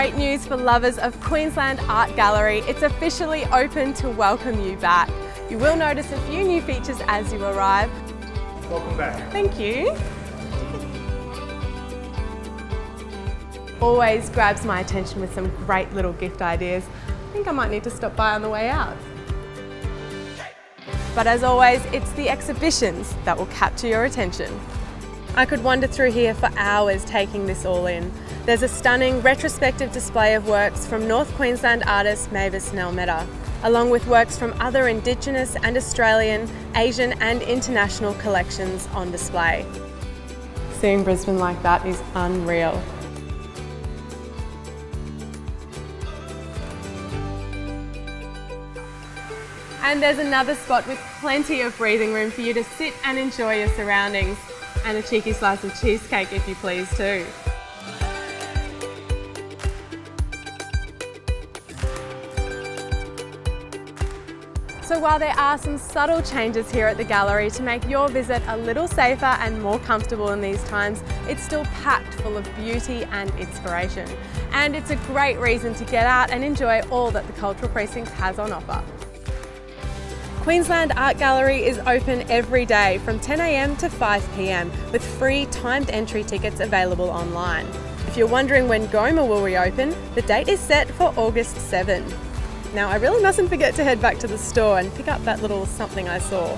great news for lovers of Queensland Art Gallery. It's officially open to welcome you back. You will notice a few new features as you arrive. Welcome back. Thank you. Always grabs my attention with some great little gift ideas. I think I might need to stop by on the way out. But as always, it's the exhibitions that will capture your attention. I could wander through here for hours taking this all in. There's a stunning retrospective display of works from North Queensland artist Mavis Ngallametta, along with works from other Indigenous and Australian, Asian and international collections on display. Seeing Brisbane like that is unreal. And there's another spot with plenty of breathing room for you to sit and enjoy your surroundings. And a cheeky slice of cheesecake if you please too. So while there are some subtle changes here at the gallery to make your visit a little safer and more comfortable in these times, it's still packed full of beauty and inspiration. And it's a great reason to get out and enjoy all that the Cultural Precinct has on offer. Queensland Art Gallery is open every day from 10am to 5pm with free timed entry tickets available online. If you're wondering when Goma will reopen, the date is set for August 7. Now I really mustn't forget to head back to the store and pick up that little something I saw.